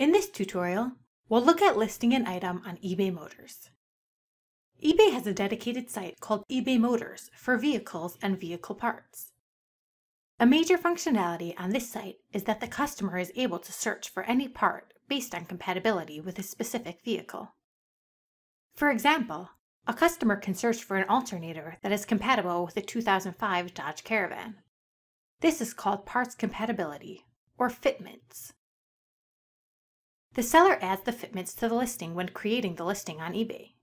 In this tutorial, we'll look at listing an item on eBay Motors. eBay has a dedicated site called eBay Motors for vehicles and vehicle parts. A major functionality on this site is that the customer is able to search for any part based on compatibility with a specific vehicle. For example, a customer can search for an alternator that is compatible with a 2005 Dodge Caravan. This is called parts compatibility, or fitments. The seller adds the fitments to the listing when creating the listing on eBay.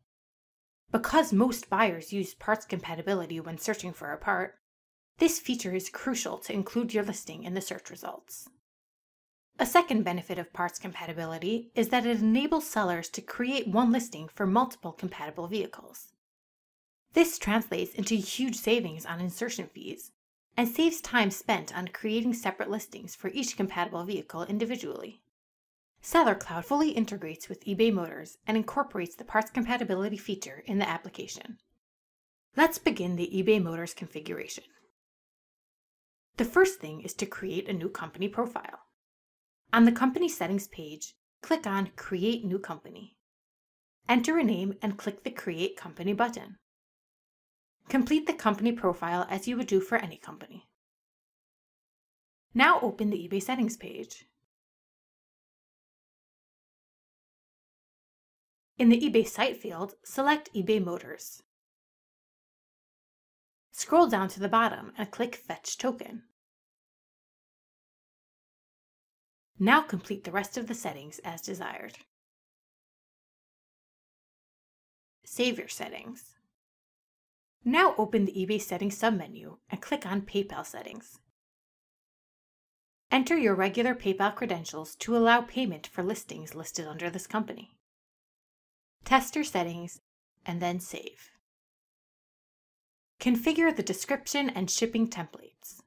Because most buyers use parts compatibility when searching for a part, this feature is crucial to include your listing in the search results. A second benefit of parts compatibility is that it enables sellers to create one listing for multiple compatible vehicles. This translates into huge savings on insertion fees and saves time spent on creating separate listings for each compatible vehicle individually. SellerCloud fully integrates with eBay Motors and incorporates the parts compatibility feature in the application. Let's begin the eBay Motors configuration. The first thing is to create a new company profile. On the Company Settings page, click on Create New Company. Enter a name and click the Create Company button. Complete the company profile as you would do for any company. Now open the eBay Settings page. In the eBay Site field, select eBay Motors. Scroll down to the bottom and click Fetch Token. Now complete the rest of the settings as desired. Save your settings. Now open the eBay Settings submenu and click on PayPal Settings. Enter your regular PayPal credentials to allow payment for listings listed under this company. Test your settings, and then save. Configure the description and shipping templates.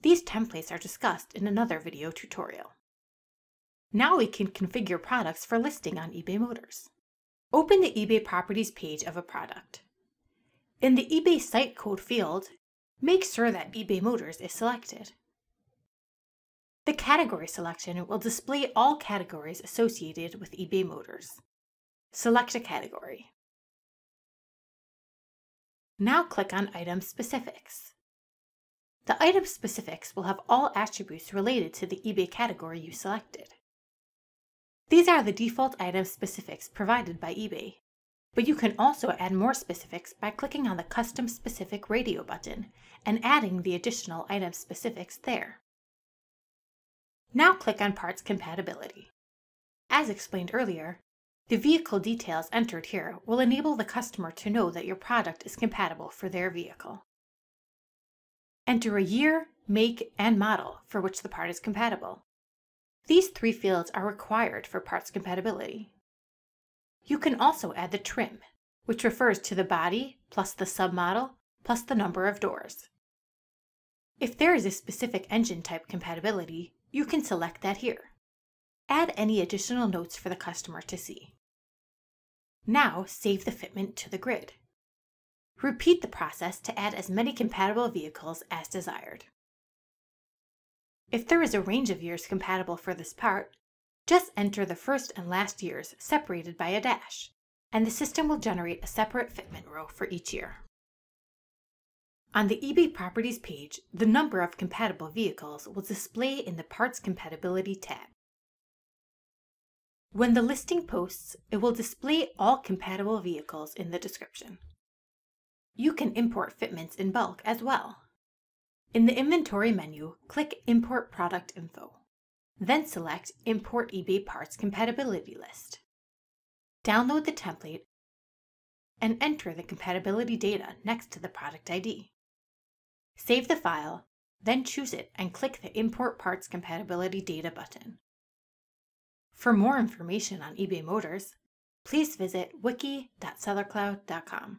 These templates are discussed in another video tutorial. Now we can configure products for listing on eBay Motors. Open the eBay Properties page of a product. In the eBay Site Code field, make sure that eBay Motors is selected. The category selection will display all categories associated with eBay Motors. Select a category. Now click on Item Specifics. The item specifics will have all attributes related to the eBay category you selected. These are the default item specifics provided by eBay, but you can also add more specifics by clicking on the Custom Specific Radio button and adding the additional item specifics there. Now click on Parts Compatibility. As explained earlier, the vehicle details entered here will enable the customer to know that your product is compatible for their vehicle. Enter a year, make, and model for which the part is compatible. These three fields are required for parts compatibility. You can also add the trim, which refers to the body plus the submodel plus the number of doors. If there is a specific engine type compatibility, you can select that here. Add any additional notes for the customer to see. Now save the fitment to the grid. Repeat the process to add as many compatible vehicles as desired. If there is a range of years compatible for this part, just enter the first and last years separated by a dash, and the system will generate a separate fitment row for each year. On the eBay Properties page, the number of compatible vehicles will display in the Parts Compatibility tab. When the listing posts, it will display all compatible vehicles in the description. You can import fitments in bulk as well. In the Inventory menu, click Import Product Info. Then select Import eBay Parts Compatibility List. Download the template and enter the compatibility data next to the product ID. Save the file, then choose it and click the Import Parts Compatibility Data button. For more information on eBay Motors, please visit wiki.sellercloud.com.